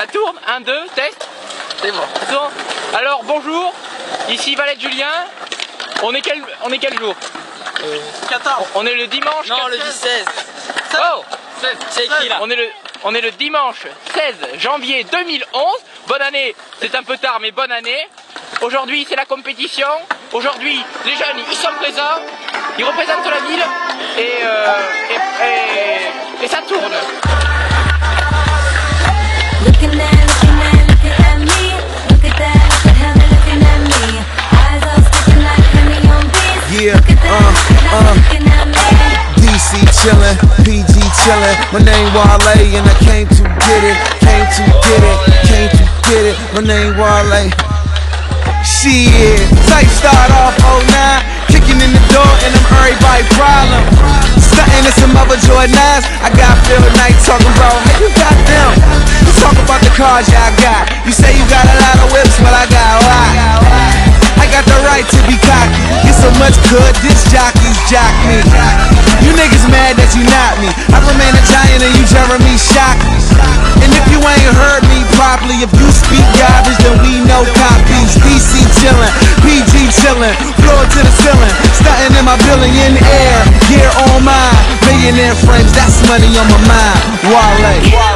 Ça tourne 1, 2, test C'est bon. Ça tourne Alors bonjour, ici Valette Julien. On est quel, on est quel jour 14. On est le dimanche. Non, 4 le 16. Oh C'est qui là on est, le, on est le dimanche 16 janvier 2011. Bonne année, c'est un peu tard, mais bonne année. Aujourd'hui, c'est la compétition. Aujourd'hui, les jeunes, ils sont présents. Ils représentent la ville. Et, euh, et, et- et Yeah, uh, how uh. DC chillin', PG chillin'. My name Wale and I came to get it, came to get it, came to get it. My name Wale. Shit, type start off 09, kicking in the door and I'm everybody problem. Stunting in some other Jordans. I got Phil Knight talking about, hey, you got them. Much good, this jockeys jock me. You niggas mad that you not me. I remain a giant and you Jeremy Shockey. And if you ain't heard me properly, if you speak garbage, then we know copies. DC chillin', PG chillin', floor to the ceiling, stunting in my billion air, gear on mine, millionaire frames, that's money on my mind. Wale.